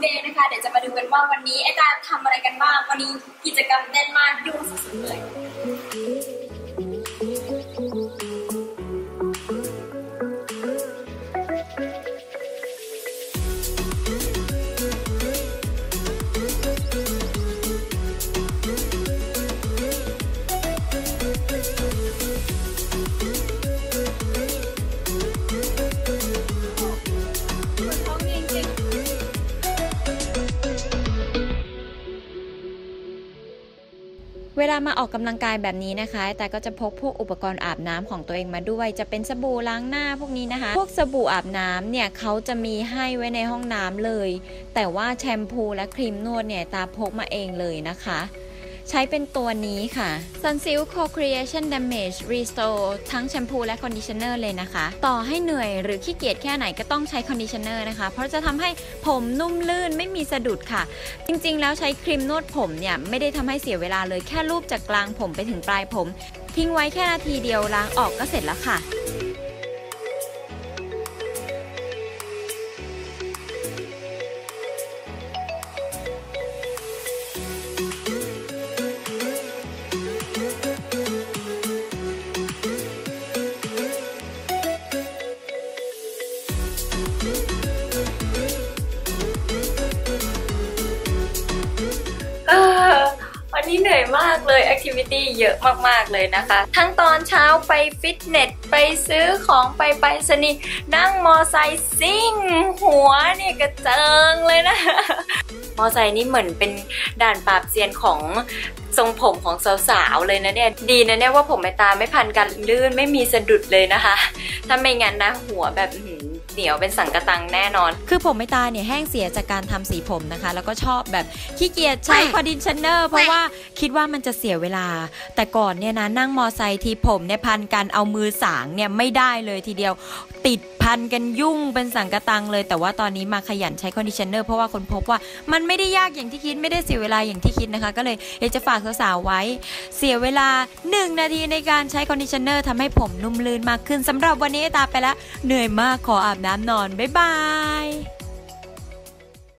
เดย์นะคะ เดี๋ยวจะมาดูกันว่าวันนี้ไอตาทำอะไรกันบ้าง วันนี้กิจกรรมเด่นมากยุ่งสุดๆเลย เวลามาออกกำลังกายแบบนี้นะคะ แต่ก็จะพกพวกอุปกรณ์อาบน้ำของตัวเองมาด้วย จะเป็นสบู่ล้างหน้าพวกนี้นะคะ พวกสบู่อาบน้ำเนี่ยเขาจะมีให้ไว้ในห้องน้ำเลย แต่ว่าแชมพูและครีมนวดเนี่ยตาพกมาเองเลยนะคะ ใช้เป็นตัวนี้ค่ะ Sunsilk Co-Creation Damage Restore ทั้งแชมพูและ conditioner เลยนะคะ ต่อให้เหนื่อยหรือขี้เกียจแค่ไหนก็ต้องใช้ conditioner นะคะ เพราะจะทำให้ผมนุ่มลื่นไม่มีสะดุดค่ะ จริงๆ แล้วใช้ครีมนวดผมเนี่ยไม่ได้ทำให้เสียเวลาเลยแค่รูปจากกลางผมไปถึงปลายผม ทิ้งไว้แค่นาทีเดียวล้างออกก็เสร็จแล้วค่ะ นี้เหนื่อยมากเลยแอคทิวิตี้เยอะมากๆเลยนะคะ ทั้งตอนเช้าไปฟิตเนส ไปซื้อของไปไปสนีนั่งมอไซค์ซิ่ง หัวเนี่ยกระเจิงเลยนะ มอไซค์นี่เหมือนเป็นด่านปราบเซียนของทรงผมของสาวๆเลยนะเนี่ยดีนะเนี่ยว่าผมไม่ตาไม่พันกันลื่นไม่มีสะดุดเลยนะคะ ถ้าไม่งั้นนะหัวแบบ เหนียวเป็นสังกะตังแน่นอน คือผมไม่ตาเนี่ยแห้งเสียจากการทำสีผมนะคะ แล้วก็ชอบแบบขี้เกียจใช้ conditioner เพราะว่าคิดว่ามันจะเสียเวลา แต่ก่อนเนี่ยนะนั่งมอไซค์ทีผมเนี่ยพันกันเอามือสางเนี่ยไม่ได้เลยทีเดียวติด พันกันยุ่งเป็นสังกตังเลย แต่ว่าตอนนี้มาขยันใช้ conditioner เพราะว่าค้นพบว่ามันไม่ได้ยากอย่างที่คิดไม่ได้เสียเวลาอย่างที่คิดนะคะ ก็เลยอยากจะฝากสาวๆไว้ เสียเวลา 1 นาทีในการใช้ conditioner ทำให้ผมนุ่มลื่นมากขึ้นสำหรับวันนี้ตาไปแล้วเหนื่อยมากขออาบน้ำนอนบ๊ายบายย